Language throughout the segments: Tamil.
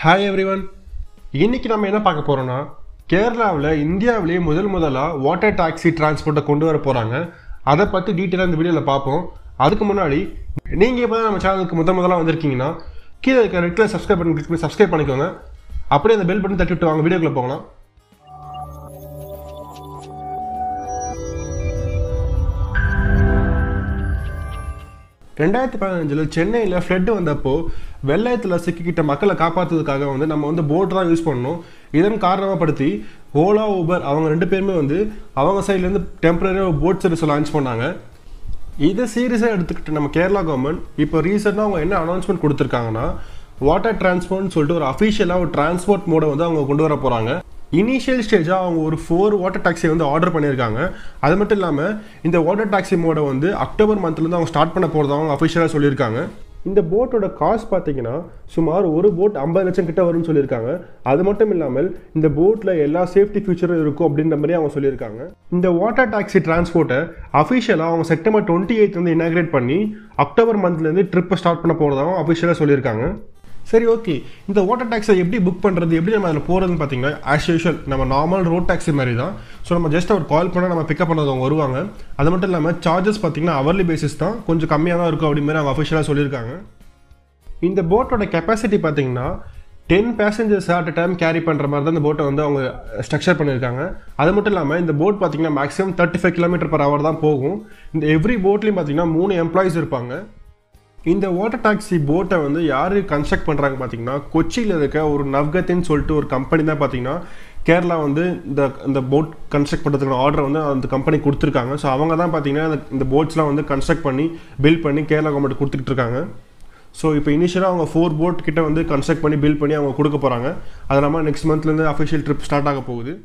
ஹாய் எவ்ரிவன் இன்னைக்கு நம்ம என்ன பார்க்க போகிறோன்னா கேரளாவில் இந்தியாவிலேயே முதல் முதலாக வாட்டர் டாக்ஸி டிரான்ஸ்போர்ட்டை கொண்டு வர போகிறாங்க அதை பற்றி டீட்டெயிலாக இந்த வீடியோவில் பார்ப்போம். அதுக்கு முன்னாடி நீங்கள் இப்போ நம்ம சேனலுக்கு முதல் முதலாக வந்திருக்கீங்கன்னா கீழே இருக்க ரெட் கலர் சப்ஸ்கிரைப் பண்ணி கிளிக் பண்ணி சப்ஸ்கிரைப் பண்ணிக்கோங்க. அப்படியே அந்த பெல் பட்டன் தட்டி விட்டு வாங்க வீடியோக்குள்ளே போகலாம். ரெண்டாயிரத்தி பதினஞ்சில் சென்னையில் ஃப்ளட் வந்தப்போ வெள்ளத்தில் சிக்கிக்கிட்ட மக்களை காப்பாற்றுறதுக்காக வந்து நம்ம வந்து போட் தான் யூஸ் பண்ணோம் இதன் காரணமாகப்படுத்தி ஓலா ஊபர் அவங்க ரெண்டு பேருமே வந்து அவங்க சைட்லேருந்து டெம்பரரியாக போட் சர்வீஸை லான்ச் பண்ணாங்க. இதை சீரியஸாக எடுத்துக்கிட்டு நம்ம கேரளா கவர்மெண்ட் இப்போ ரீசெண்டாக அவங்க என்ன அனௌன்ஸ்மெண்ட் கொடுத்துருக்காங்கன்னா வாட்டர் டிரான்ஸ்போர்ட்னு சொல்லிட்டு ஒரு அஃபிஷியலாக ஒரு டிரான்ஸ்போர்ட் மோடை வந்து அவங்க கொண்டு வர போகிறாங்க இனிஷியல் ஸ்டேஜாக அவங்க ஒரு ஃபோர் வாட்டர் டாக்ஸி வந்து ஆர்டர் பண்ணியிருக்காங்க. அது மட்டும் இல்லாமல் இந்த வாட்டர் டாக்ஸி மோடை வந்து அக்டோபர் மந்த்லேருந்து அவங்க ஸ்டார்ட் பண்ண போகிறதா அவங்க அஃபிஷியலாக சொல்லியிருக்காங்க. இந்த போட்டோட காஸ்ட் பார்த்தீங்கன்னா சுமார் ஒரு போட் ஐம்பது லட்சம் கிட்ட வரும்னு சொல்லியிருக்காங்க. அது மட்டும் இல்லாமல் இந்த போட்டில் எல்லா சேஃப்டி ஃபியூச்சரும் இருக்கும் அப்படின்ற மாதிரி அவங்க சொல்லியிருக்காங்க. இந்த வாட்டர் டாக்ஸி டிரான்ஸ்போர்ட்டை அஃபிஷியலாக அவங்க செப்டம்பர் டுவெண்ட்டி எயித் வந்து இனாகிரேட் பண்ணி அக்டோபர் மந்த்லேருந்து ட்ரிப்பை ஸ்டார்ட் பண்ண போகிறதாகவும் அஃபிஷியலாக சொல்லியிருக்காங்க. சரி ஓகே இந்த வாட்டர் டாக்ஸை எப்படி புக் பண்ணுறது எப்படி நம்ம அதில் போகிறதுன்னு பார்த்தீங்கன்னா ஆஸ் யூஷுவல் நம்ம நார்மல் ரோட் டாக்ஸி மாதிரி தான் ஸோ நம்ம ஜஸ்ட் அவர் கால் பண்ணால் நம்ம பிக்கப் பண்ணது அவங்க வருவாங்க. அது மட்டும் இல்லாமல் சார்ஜஸ் பார்த்தீங்கன்னா அவர்லி பேசிஸ் தான். கொஞ்சம் கம்மியாக தான் இருக்கும் அப்படி மாதிரி அவங்க அஃபிஷியலாக சொல்லியிருக்காங்க. இந்த போட்டோட கெப்பாசிட்டி பார்த்தீங்கன்னா ten passengers at time carry பண்ணுற மாதிரி தான் இந்த போட்டை வந்து அவங்க ஸ்ட்ரக்சர் பண்ணியிருக்காங்க. அது மட்டும் இல்லாமல் இந்த போட் பார்த்தீங்கன்னா maximum thirty five kilometre per hour தான் போகும். இந்த எவ்ரி போட்லேயும் பார்த்தீங்கன்னா மூணு எம்ப்ளாயிஸ் இருப்பாங்க. இந்த வாட்டர் டாக்ஸி போட்டை வந்து யார் கன்ஸ்ட்ரக்ட் பண்ணுறாங்க பார்த்தீங்கன்னா கொச்சியில் இருக்க ஒரு நவ்கத்தின்னு சொல்லிட்டு ஒரு கம்பெனி தான் பார்த்தீங்கன்னா கேரளா வந்து இந்த இந்த போட் கன்ஸ்ட்ரக்ட் பண்ணுறதுக்கான ஆர்டர் வந்து அந்த கம்பெனி கொடுத்துருக்காங்க. ஸோ அவங்க தான் பார்த்தீங்கன்னா இந்த- இந்த போட்ஸ்லாம் வந்து கன்ஸ்ட்ரக்ட் பண்ணி பில்ட் பண்ணி கேரளா கவர்மெண்ட் கொடுத்துட்டு இருக்காங்க. ஸோ இப்போ இனிஷியலாக அவங்க ஃபோர் போட் கிட்ட வந்து கன்ஸ்ட்ரக்ட் பண்ணி பில்ட் பண்ணி அவங்க கொடுக்க போகிறாங்க அது இல்லாமல் நெக்ஸ்ட் மந்த்லேருந்து அஃபிஷியல் ட்ரிப் ஸ்டார்ட் ஆக போகுது.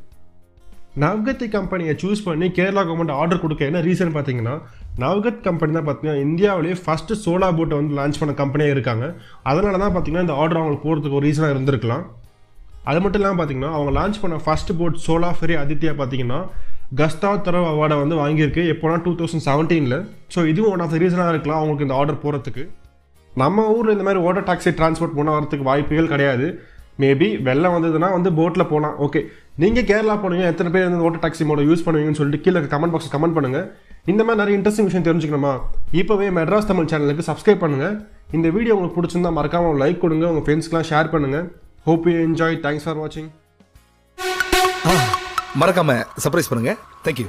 நவ்கத்தி கம்பெனியை சூஸ் பண்ணி கேரளா கவர்மெண்ட் ஆர்டர் கொடுக்க என்ன ரீசன் பார்த்தீங்கன்னா நவ்கத் கம்பெனி தான் பார்த்தீங்கன்னா இந்தியாவிலேயே ஃபஸ்ட்டு சோலா போட்டை வந்து லான்ச் பண்ண கம்பெனியாக இருக்காங்க. அதனால தான் பார்த்தீங்கன்னா இந்த ஆர்டர் அவங்களுக்கு போகிறதுக்கு ஒரு ரீசனாக இருந்திருக்கலாம். அது மட்டும் இல்லாமல் பார்த்தீங்கன்னா அவங்க லான்ச் பண்ண first boat solar ferry Aditya பார்த்தீங்கன்னா கஸ்தா தரவ் அவார்டை வந்து வாங்கியிருக்கு. எப்போனா டூ தௌசண்ட் செவன்டீனில் ஸோ இதுவும் ஒன் ஆஃப் த ரீசனாக இருக்கலாம் அவங்களுக்கு இந்த ஆர்டர் போகிறதுக்கு நம்ம ஊரில் இந்த மாதிரி வாட்டர் டாக்ஸி டிரான்ஸ்போர்ட் போனால் வரதுக்கு வாய்ப்புகள் கிடையாது. மேபி வெள்ளம் வந்ததுன்னா வந்து போட்டில் போகலாம் ஓகே நீங்கள் கேரளா போனீங்க எத்தனை பேர் வந்து ஓட்டோ டாக்ஸி மோட யூஸ் பண்ணுவீங்கன்னு சொல்லிட்டு கீழே கமெண்ட் பாக்ஸ் கமெண்ட் பண்ணுங்கள் இந்த மாதிரி நிறைய இன்ட்ரெஸ்டிங் விஷயம் தெரிஞ்சுக்கணுமா? இப்போவே மெட்ராஸ் தமிழ் சேனலுக்கு சப்ஸ்கிரைப் பண்ணுங்கள் இந்த வீடியோ உங்களுக்கு பிடிச்சிருந்தா மறக்காமல் லைக் கொடுங்க உங்கள் ஃப்ரெண்ட்ஸ்க்குலாம் ஷேர் பண்ணுங்கள் hope you enjoy thanks for வாட்சிங் மறக்காம சர்ப்ரைஸ் பண்ணுங்கள் தேங்க்யூ